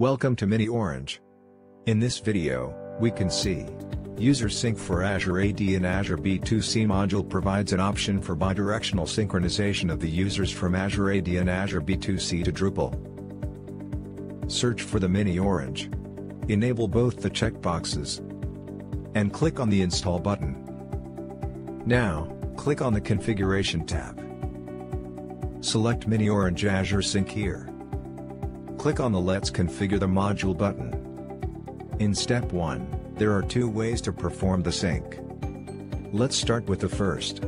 Welcome to miniOrange. In this video, we can see User Sync for Azure AD and Azure B2C module provides an option for bidirectional synchronization of the users from Azure AD and Azure B2C to Drupal. Search for the miniOrange. Enable both the checkboxes. And click on the Install button. Now, click on the Configuration tab. Select miniOrange Azure Sync here. Click on the Let's Configure the Module button. In step 1, there are two ways to perform the sync. Let's start with the first.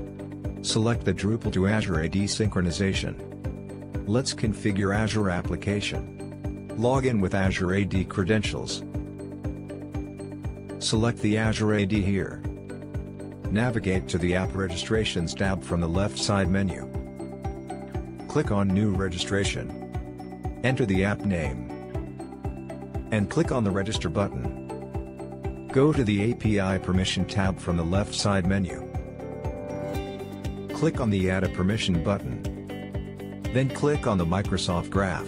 Select the Drupal to Azure AD synchronization. Let's configure Azure application. Log in with Azure AD credentials. Select the Azure AD here. Navigate to the App Registrations tab from the left side menu. Click on New Registration. Enter the app name. And click on the Register button. Go to the API Permission tab from the left side menu. Click on the Add a Permission button. Then click on the Microsoft Graph.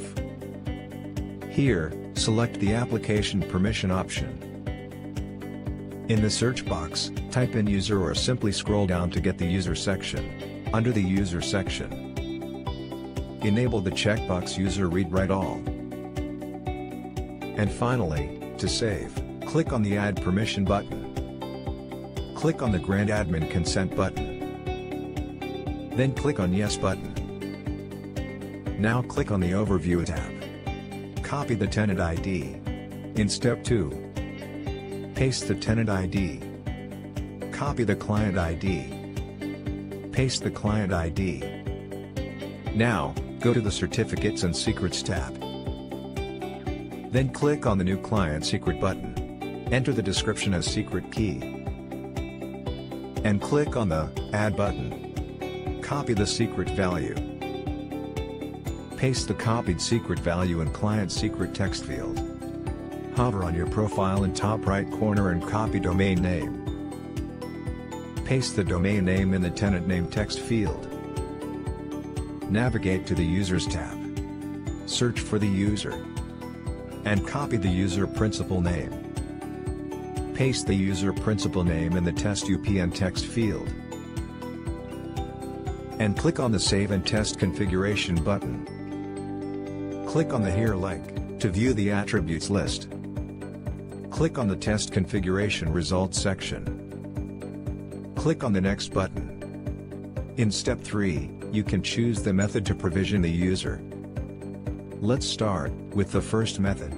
Here, select the Application Permission option. In the search box, type in User or simply scroll down to get the User section. Under the User section, Enable the checkbox User Read Write All. And finally, to save, click on the Add Permission button. Click on the Grant Admin Consent button. Then click on Yes button. Now click on the Overview tab. Copy the tenant ID. In step 2, paste the tenant ID. Copy the client ID. Paste the client ID. Now, Go to the Certificates and Secrets tab. Then click on the New Client Secret button. Enter the description as secret key. And click on the Add button. Copy the secret value. Paste the copied secret value in Client Secret text field. Hover on your profile in top right corner and copy domain name. Paste the domain name in the tenant name text field. Navigate to the Users tab. Search for the user. And copy the user principal name. Paste the user principal name in the test UPN text field. And click on the Save and Test Configuration button. Click on the Here link, to view the attributes list. Click on the Test Configuration Results section. Click on the Next button. In step 3, you can choose the method to provision the user. Let's start with the first method.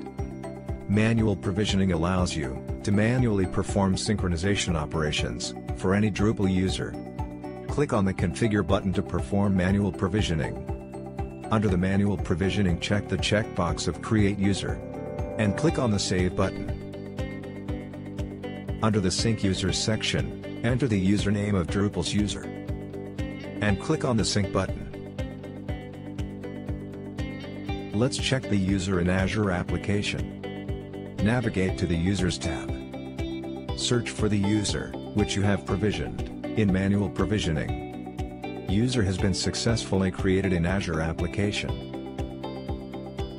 Manual provisioning allows you to manually perform synchronization operations for any Drupal user. Click on the Configure button to perform manual provisioning. Under the manual provisioning check the checkbox of Create User. And click on the Save button. Under the Sync Users section, enter the username of Drupal's user and click on the Sync button. Let's check the user in Azure application. Navigate to the Users tab. Search for the user, which you have provisioned, in manual provisioning. User has been successfully created in Azure application.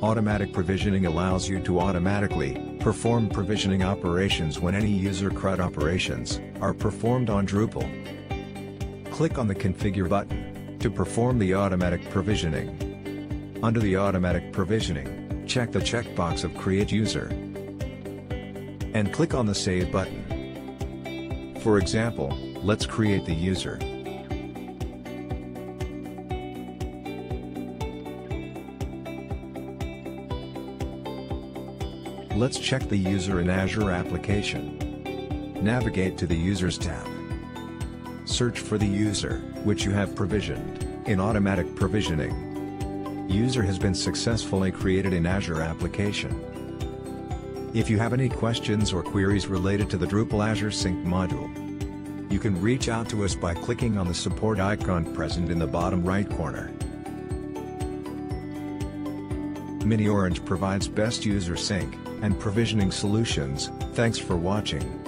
Automatic provisioning allows you to automatically perform provisioning operations when any user CRUD operations are performed on Drupal. Click on the Configure button to perform the automatic provisioning. Under the automatic provisioning, check the checkbox of Create User and click on the Save button. For example, let's create the user. Let's check the user in Azure application. Navigate to the Users tab. Search for the user, which you have provisioned, in automatic provisioning. User has been successfully created in Azure application. If you have any questions or queries related to the Drupal Azure Sync module, you can reach out to us by clicking on the support icon present in the bottom right corner. miniOrange provides best user sync and provisioning solutions, thanks for watching.